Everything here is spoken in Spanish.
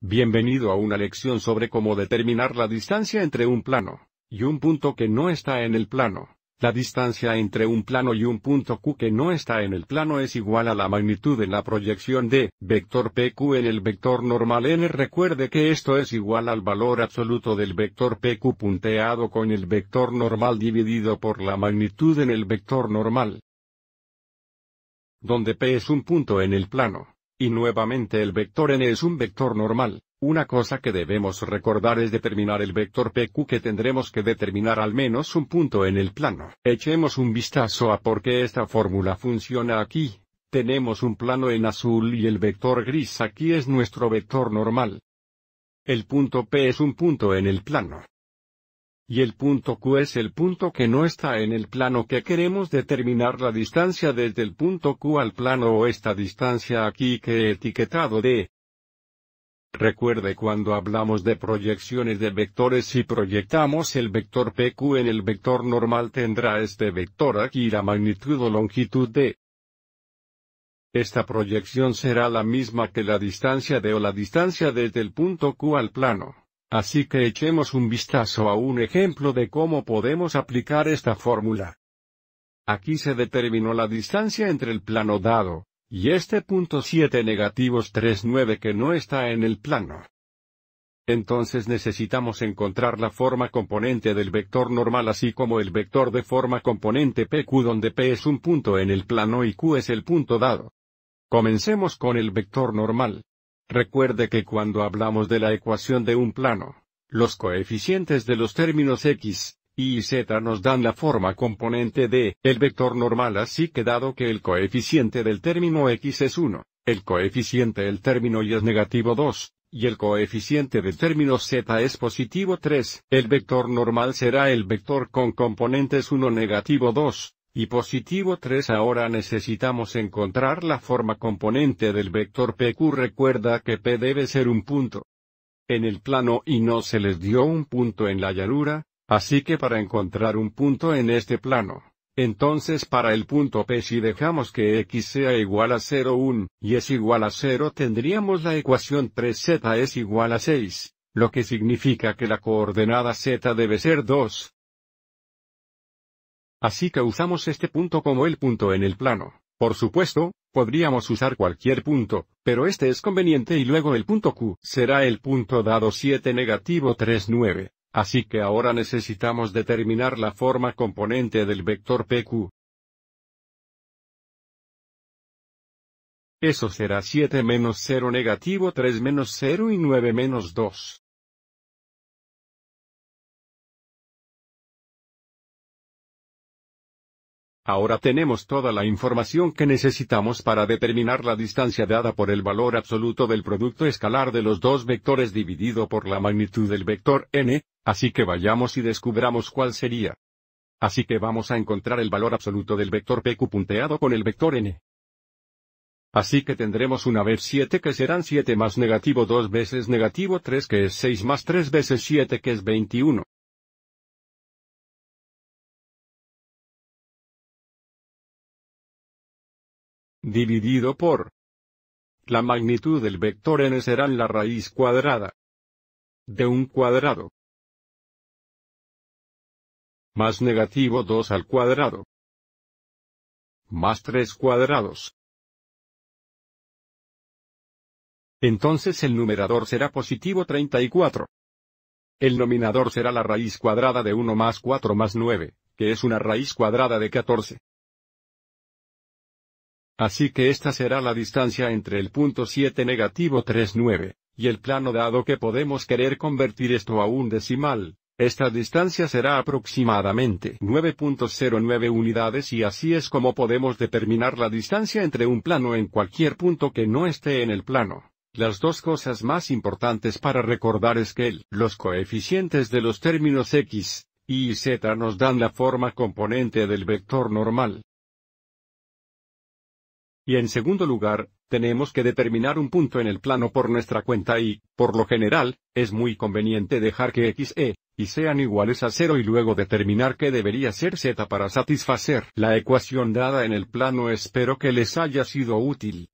Bienvenido a una lección sobre cómo determinar la distancia entre un plano y un punto que no está en el plano. La distancia entre un plano y un punto Q que no está en el plano es igual a la magnitud en la proyección de vector PQ en el vector normal n. Recuerde que esto es igual al valor absoluto del vector PQ punteado con el vector normal dividido por la magnitud en el vector normal, donde P es un punto en el plano. Y nuevamente el vector n es un vector normal. Una cosa que debemos recordar es determinar el vector pq que tendremos que determinar al menos un punto en el plano. Echemos un vistazo a por qué esta fórmula funciona aquí. Tenemos un plano en azul y el vector gris aquí es nuestro vector normal. El punto P es un punto en el plano y el punto Q es el punto que no está en el plano que queremos determinar la distancia desde el punto Q al plano o esta distancia aquí que he etiquetado de. Recuerde cuando hablamos de proyecciones de vectores si proyectamos el vector PQ en el vector normal tendrá este vector aquí la magnitud o longitud de. Esta proyección será la misma que la distancia de o la distancia desde el punto Q al plano. Así que echemos un vistazo a un ejemplo de cómo podemos aplicar esta fórmula. Aquí se determinó la distancia entre el plano dado, y este punto 7 negativos 39 que no está en el plano. Entonces necesitamos encontrar la forma componente del vector normal así como el vector de forma componente PQ donde P es un punto en el plano y Q es el punto dado. Comencemos con el vector normal. Recuerde que cuando hablamos de la ecuación de un plano, los coeficientes de los términos x, y z nos dan la forma componente de el vector normal así que dado que el coeficiente del término x es 1, el coeficiente del término y es negativo 2, y el coeficiente del término z es positivo 3, el vector normal será el vector con componentes 1 negativo 2, y positivo 3 ahora necesitamos encontrar la forma componente del vector PQ recuerda que P debe ser un punto en el plano y no se les dio un punto en la llanura, así que para encontrar un punto en este plano, entonces para el punto P si dejamos que x sea igual a 0 1, y es igual a 0 tendríamos la ecuación 3z es igual a 6, lo que significa que la coordenada z debe ser 2, Así que usamos este punto como el punto en el plano. Por supuesto, podríamos usar cualquier punto, pero este es conveniente y luego el punto Q será el punto dado 7 negativo 3 9. Así que ahora necesitamos determinar la forma componente del vector PQ. Eso será 7 menos 0 negativo 3 menos 0 y 9 menos 2. Ahora tenemos toda la información que necesitamos para determinar la distancia dada por el valor absoluto del producto escalar de los dos vectores dividido por la magnitud del vector n, así que vayamos y descubramos cuál sería. Así que vamos a encontrar el valor absoluto del vector pq punteado con el vector n. Así que tendremos una vez 7 que serán 7 más negativo 2 veces negativo 3 que es 6 más 3 veces 7 que es 21. Dividido por la magnitud del vector n será la raíz cuadrada de un cuadrado más negativo 2 al cuadrado más 3 cuadrados. Entonces el numerador será positivo 34. El nominador será la raíz cuadrada de 1 más 4 más 9, que es una raíz cuadrada de 14. Así que esta será la distancia entre el punto 7 negativo 39, y el plano dado que podemos querer convertir esto a un decimal. Esta distancia será aproximadamente 9.09 unidades y así es como podemos determinar la distancia entre un plano en cualquier punto que no esté en el plano. Las dos cosas más importantes para recordar es que los coeficientes de los términos x, y z nos dan la forma componente del vector normal. Y en segundo lugar, tenemos que determinar un punto en el plano por nuestra cuenta y, por lo general, es muy conveniente dejar que x, e, y sean iguales a cero y luego determinar qué debería ser z para satisfacer la ecuación dada en el plano. Espero que les haya sido útil.